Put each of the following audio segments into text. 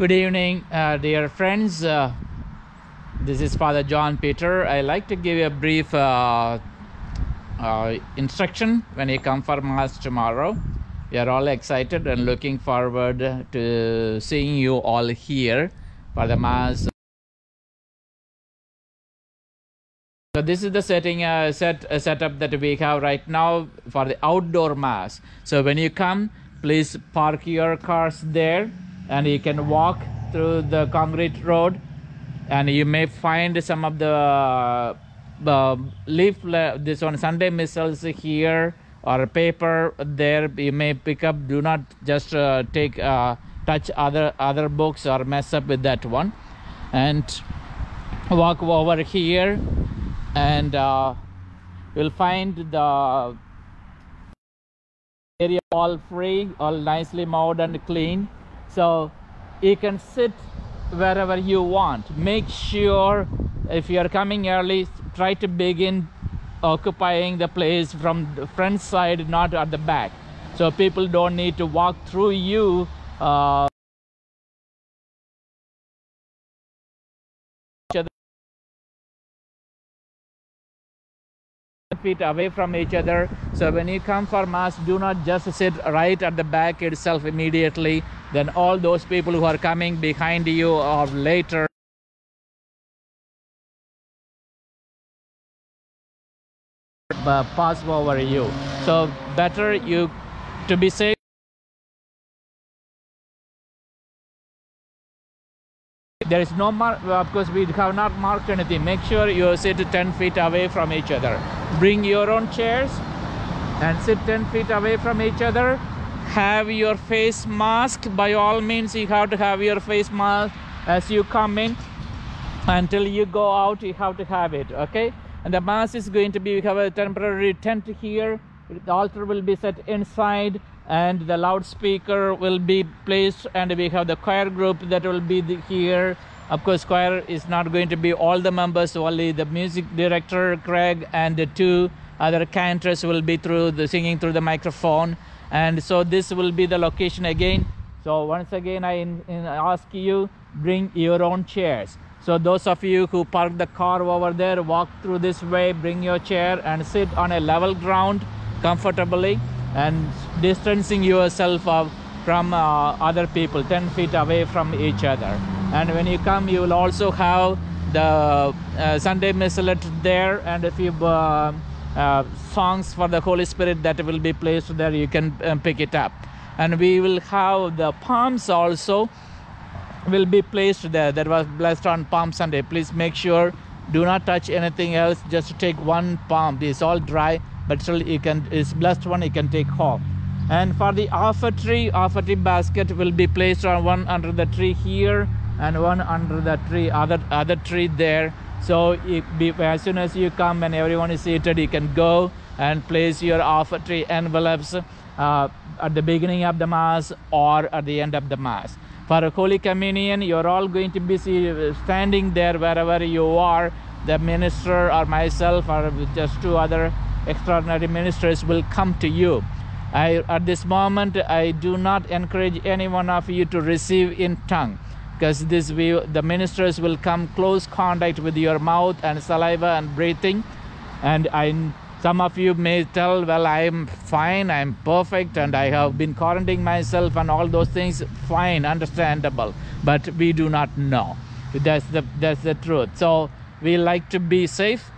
Good evening, uh, dear friends. Uh, this is Father John Peter. I like to give you a brief uh, uh, instruction when you come for Mass tomorrow. We are all excited and looking forward to seeing you all here for the Mass. So this is the setting uh, set uh, setup that we have right now for the outdoor mass. So when you come, please park your cars there, and you can walk through the concrete road, and you may find some of the uh, leaf this one Sunday missals here or paper there. You may pick up. Do not just uh, take uh, touch other other books or mess up with that one, and walk over here and uh, you'll find the area all free all nicely mowed and clean so you can sit wherever you want. Make sure if you're coming early try to begin occupying the place from the front side not at the back. So people don't need to walk through you uh, feet away from each other. So when you come for mass do not just sit right at the back itself immediately. Then all those people who are coming behind you or later. Pass over you. So better you to be safe there is no mark uh, of course we have not marked anything. Make sure you sit 10 feet away from each other. Bring your own chairs and sit 10 feet away from each other. Have your face mask. By all means you have to have your face mask as you come in. Until you go out you have to have it okay? And the mass is going to be we have a temporary tent here. The altar will be set inside and the loudspeaker will be placed and we have the choir group that will be here. Of course choir is not going to be all the members only the music director craig and the two other cantors will be through the singing through the microphone. And so this will be the location again. So once again i in, in ask you bring your own chairs. So those of you who park the car over there walk through this way bring your chair and sit on a level ground comfortably and distancing yourself from uh, other people 10 feet away from each other. And when you come you will also have the uh, sunday missalette there and a few uh, uh, songs for the holy spirit that will be placed there. You can pick it up. And we will have the palms also will be placed there. That was blessed on palm sunday. Please make sure do not touch anything else. Just take one palm. It's all dry but still you can is blessed one you can take home. And for the offer tree offertory basket will be placed on one under the tree here and one under the tree other other tree there. So be, as soon as you come and everyone is seated you can go and place your offer tree envelopes uh, at the beginning of the mass or at the end of the mass. For a holy communion you're all going to be standing there wherever you are. The minister or myself or just two other extraordinary ministers will come to you. I, at this moment, I do not encourage any one of you to receive in tongue because this will, the ministers will come close contact with your mouth and saliva and breathing. And I, some of you may tell, well, I'm fine, I'm perfect, and I have been quarantining myself and all those things. Fine, understandable. But we do not know. That's the, that's the truth. So we like to be safe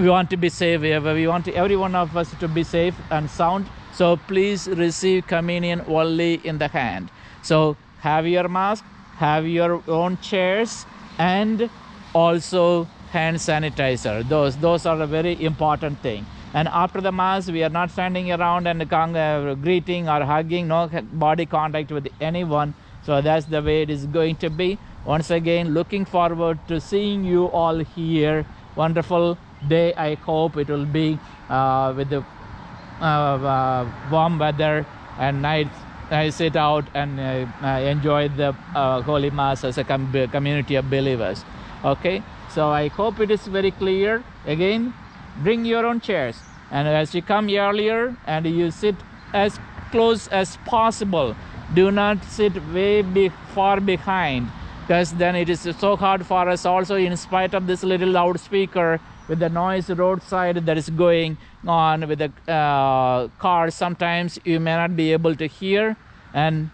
we want to be safe we want every one of us to be safe and sound. So please receive communion only in the hand. So have your mask have your own chairs and also hand sanitizer. Those those are a very important thing. And after the mass we are not standing around and uh, greeting or hugging no body contact with anyone. So that's the way it is going to be. Once again looking forward to seeing you all here. Wonderful day i hope it will be uh, with the uh, uh, warm weather and nights I sit out and uh, enjoy the Holy Mass as a com community of believers. Okay, so I hope it is very clear. Again, bring your own chairs, and as you come earlier and you sit as close as possible do not sit way be- far behind because then it is so hard for us also in spite of this little loudspeaker with the noise roadside that is going on with the uh, car sometimes you may not be able to hear. And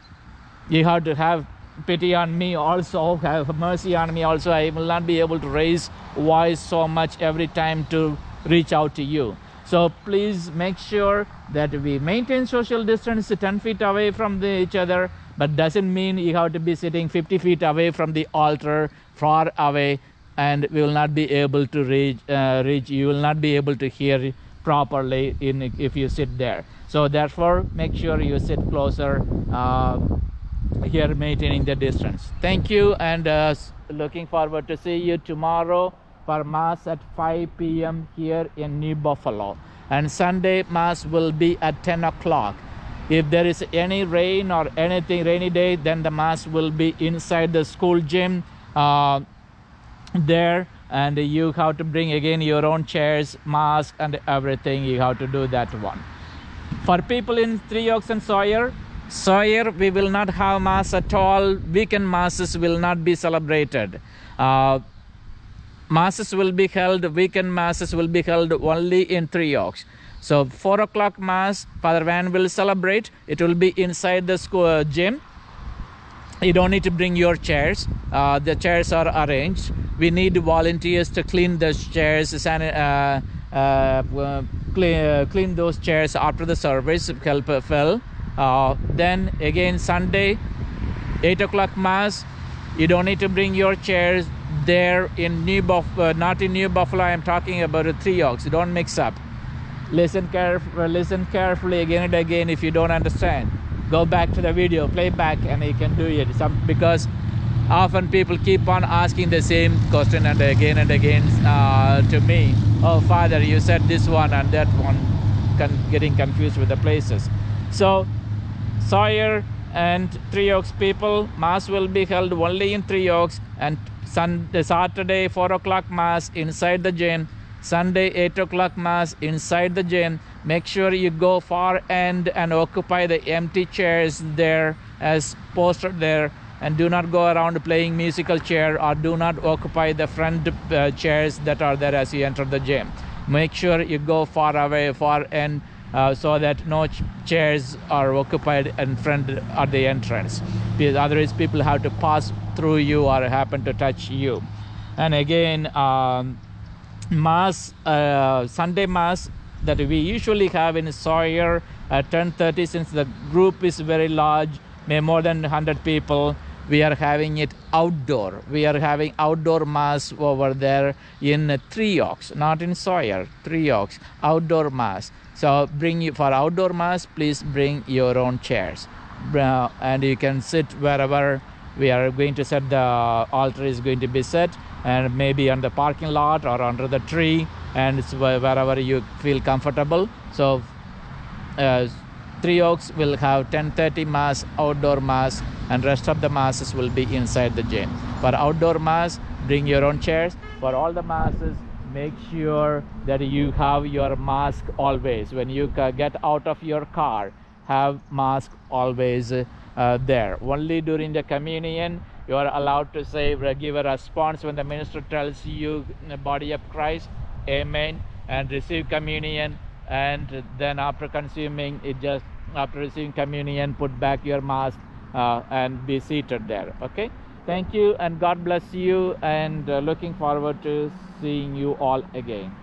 you have to have pity on me also have mercy on me also. I will not be able to raise voice so much every time to reach out to you. So please make sure that we maintain social distance 10 feet away from the, each other but doesn't mean you have to be sitting 50 feet away from the altar far away and we will not be able to reach uh, reach you will not be able to hear properly in if you sit there. So therefore make sure you sit closer uh, here maintaining the distance. Thank you and uh, looking forward to see you tomorrow for mass at 5 p.m here in new buffalo. And sunday mass will be at 10 o'clock. If there is any rain or anything rainy day then the mass will be inside the school gym uh, there and you have to bring again your own chairs mask and everything. You have to do that one. For people in three oaks and sawyer sawyer we will not have mass at all. Weekend masses will not be celebrated. Uh, masses will be held weekend masses will be held only in three oaks. So four o'clock mass father van will celebrate. It will be inside the school uh, gym. You don't need to bring your chairs. Uh, the chairs are arranged we need volunteers to clean those chairs uh, uh, clean, uh, clean those chairs after the service help uh, Phil. Uh, then again sunday 8 o'clock mass. You don't need to bring your chairs there in new buffalo not in new buffalo. I'm talking about the three oaks. Don't mix up. Listen carefully listen carefully again and again if you don't understand. Go back to the video play back and you can do it. Some because often people keep on asking the same question and again and again uh, to me oh father you said this one and that one con- getting confused with the places. So sawyer and three oaks people mass will be held only in three oaks and sunday saturday 4 o'clock mass inside the gym sunday 8 o'clock mass inside the gym make sure you go far end and occupy the empty chairs there as posted there and do not go around playing musical chair or do not occupy the front uh, chairs that are there as you enter the gym. Make sure you go far away far end uh, so that no ch- chairs are occupied in front at the entrance. Because otherwise people have to pass through you or happen to touch you. And again um, mass uh, sunday mass that we usually have in sawyer at 10.30 since the group is very large may more than 100 people we are having it outdoor. We are having outdoor mass over there in three oaks not in sawyer three oaks outdoor mass. So bring you for outdoor mass please bring your own chairs. And you can sit wherever we are going to set the altar is going to be set and maybe on the parking lot or under the tree and it's wherever you feel comfortable. So uh, three oaks will have 10:30 mass outdoor mass and rest of the masses will be inside the gym. For outdoor mass bring your own chairs. For all the masses make sure that you have your mask always. When you get out of your car have mask always uh, there. Only during the communion you are allowed to say give a response when the minister tells you the body of christ amen and receive communion. And then after consuming it just after receiving communion put back your mask uh, and be seated there okay? Thank you and god bless you and uh, looking forward to seeing you all again